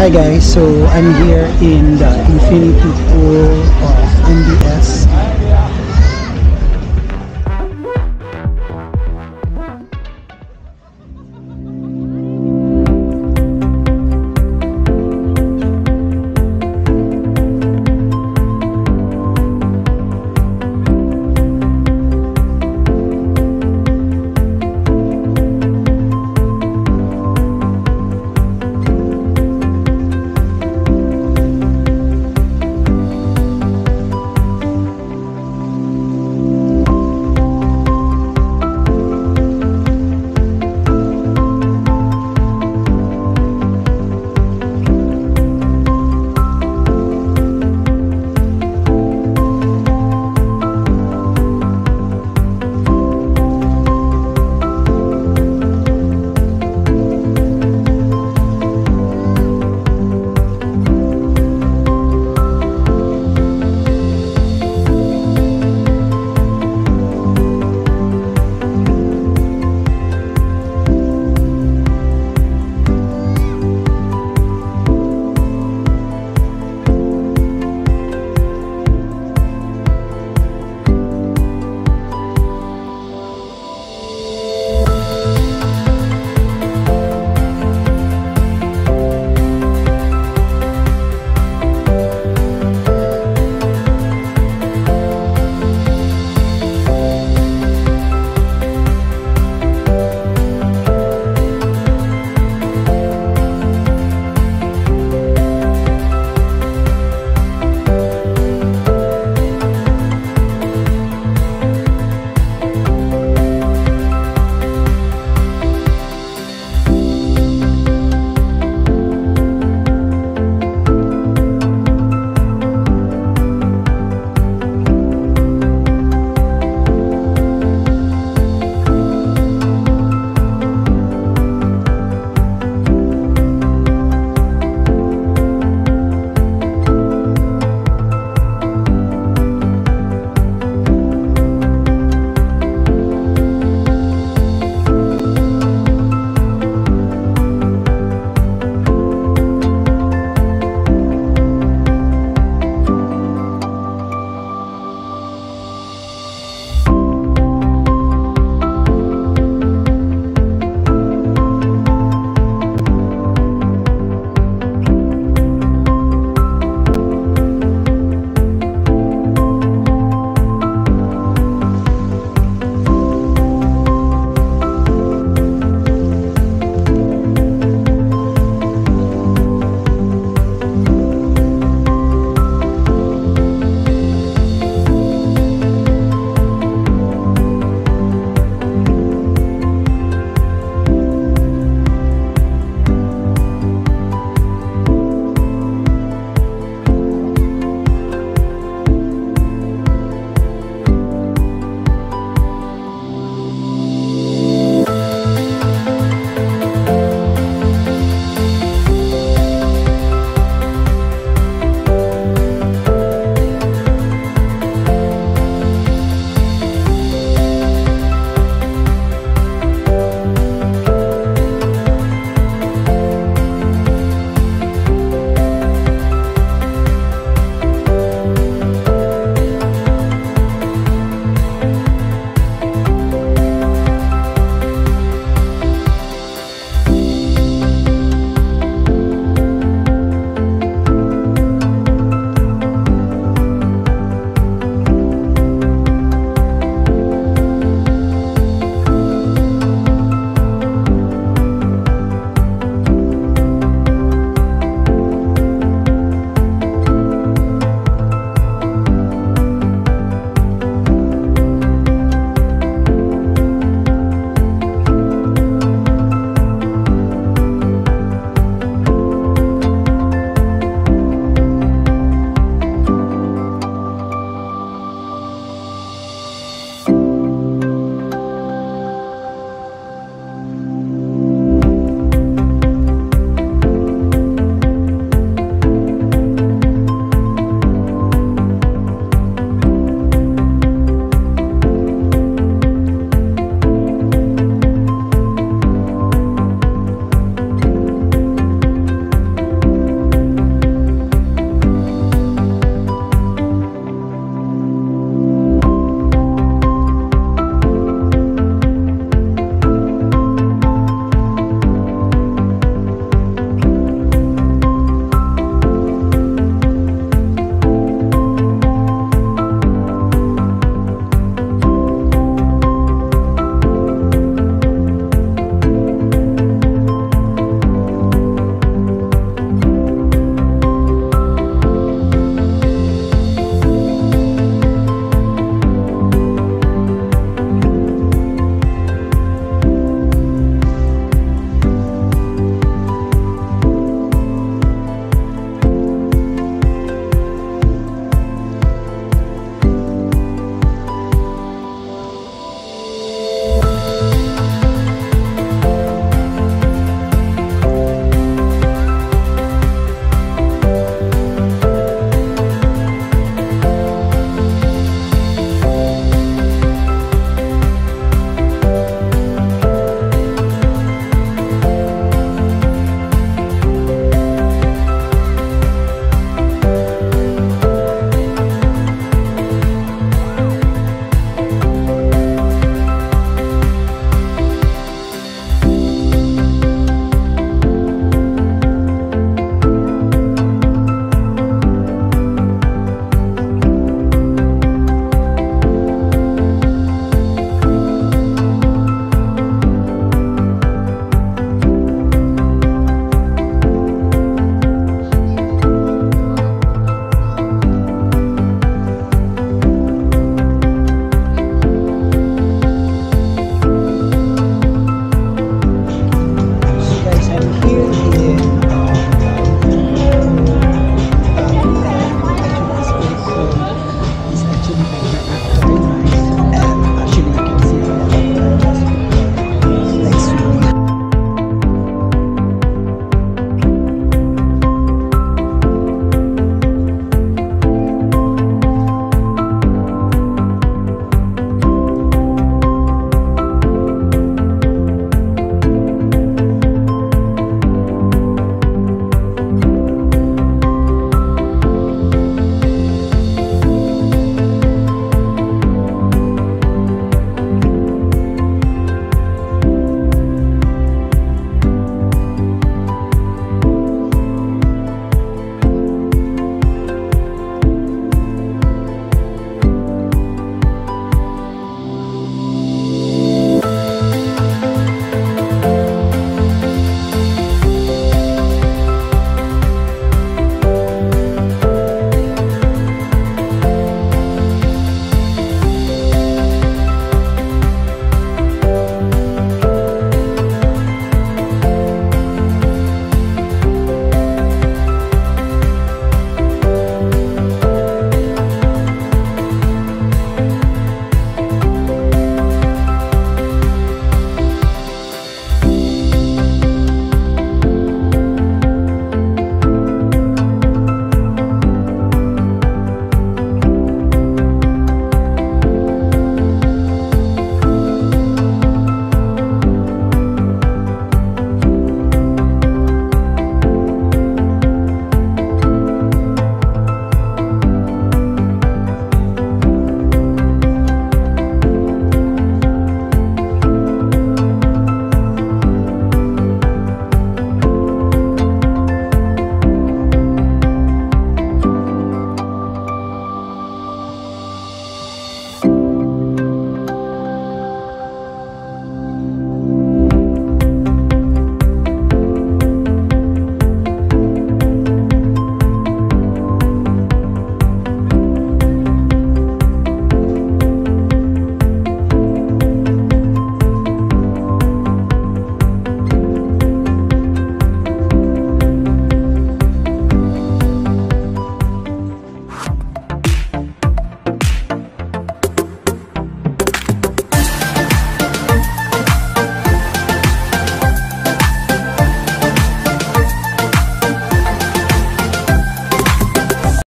Hi guys, so I'm here in the infinity pool of MBS